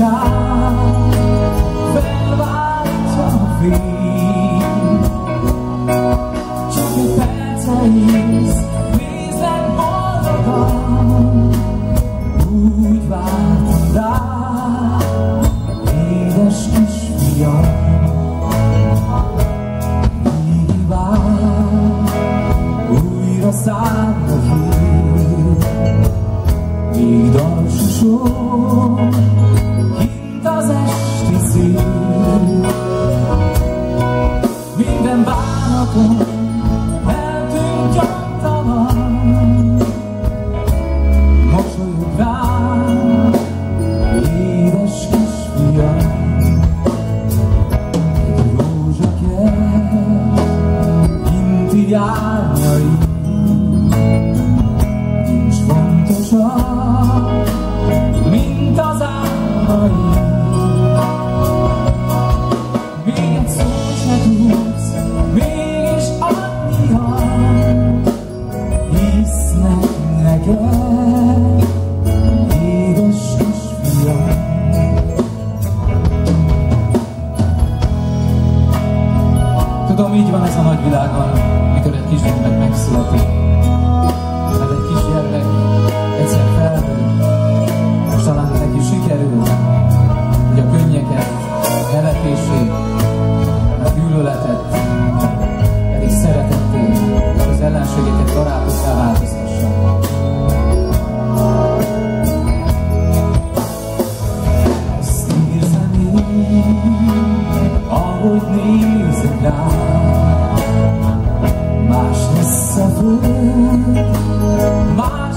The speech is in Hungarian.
száll, a. Csak egy perce írsz, nézed boldogan, úgy várt rá, édes kisfiam. Nyilván újra száll a hír, míg dalsó sor, bánatom eltűnt gyaktalan, mosolyog rám, édes kisfiam. Egy rózsa kell, kinti árnyai, nincs fontosabb, mint az álmai. Tudom, így van ez a nagy világban, mikor egy kisgyermek megszületik. Mert egy kisgyermek egyszer felnő, és talán neki sikerül, hogy a könnyeket, nevetését, a gyűlöletet, pedig szeretetté, és az ellenségeket barátokká változtassa. Ezt érzem én, ahogy nézek My